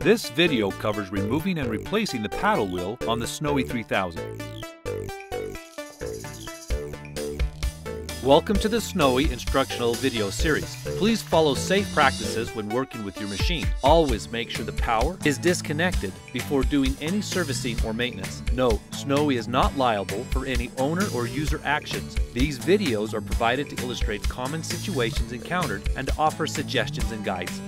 This video covers removing and replacing the paddle wheel on the Snowie 3000. Welcome to the Snowie instructional video series. Please follow safe practices when working with your machine. Always make sure the power is disconnected before doing any servicing or maintenance. Note, Snowie is not liable for any owner or user actions. These videos are provided to illustrate common situations encountered and to offer suggestions and guides.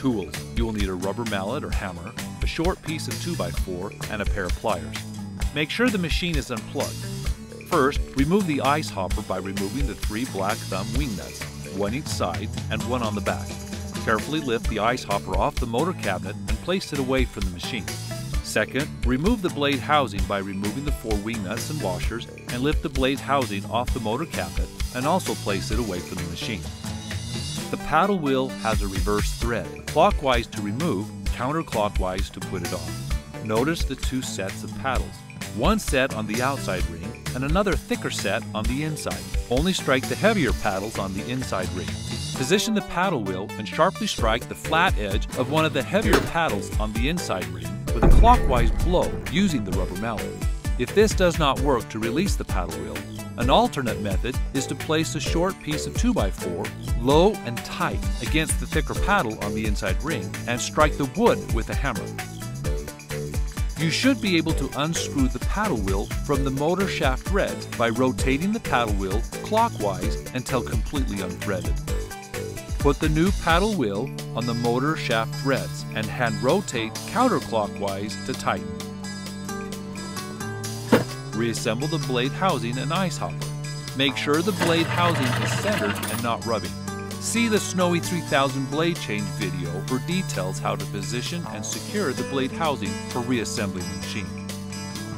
Tools. You will need a rubber mallet or hammer, a short piece of 2x4, and a pair of pliers. Make sure the machine is unplugged. First, remove the ice hopper by removing the three black thumb wing nuts, one each side and one on the back. Carefully lift the ice hopper off the motor cabinet and place it away from the machine. Second, remove the blade housing by removing the four wing nuts and washers and lift the blade housing off the motor cabinet and also place it away from the machine. The paddle wheel has a reverse thread, clockwise to remove, counterclockwise to put it on. Notice the two sets of paddles, one set on the outside ring and another thicker set on the inside. Only strike the heavier paddles on the inside ring. Position the paddle wheel and sharply strike the flat edge of one of the heavier paddles on the inside ring with a clockwise blow using the rubber mallet. If this does not work to release the paddle wheel, an alternate method is to place a short piece of 2x4 low and tight against the thicker paddle on the inside ring and strike the wood with a hammer. You should be able to unscrew the paddle wheel from the motor shaft threads by rotating the paddle wheel clockwise until completely unthreaded. Put the new paddle wheel on the motor shaft threads and hand rotate counterclockwise to tighten. Reassemble the blade housing and ice hopper. Make sure the blade housing is centered and not rubbing. See the Snowie 3000 blade change video for details how to position and secure the blade housing for reassembling the machine.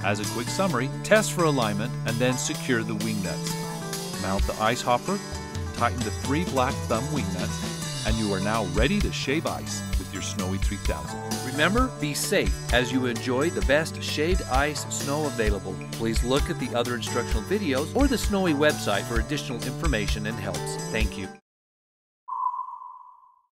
As a quick summary, test for alignment and then secure the wing nuts. Mount the ice hopper, tighten the three black thumb wing nuts, and you are now ready to shave ice your Snowie 3000. Remember, be safe as you enjoy the best shaved ice snow available. Please look at the other instructional videos or the Snowie website for additional information and helps. Thank you.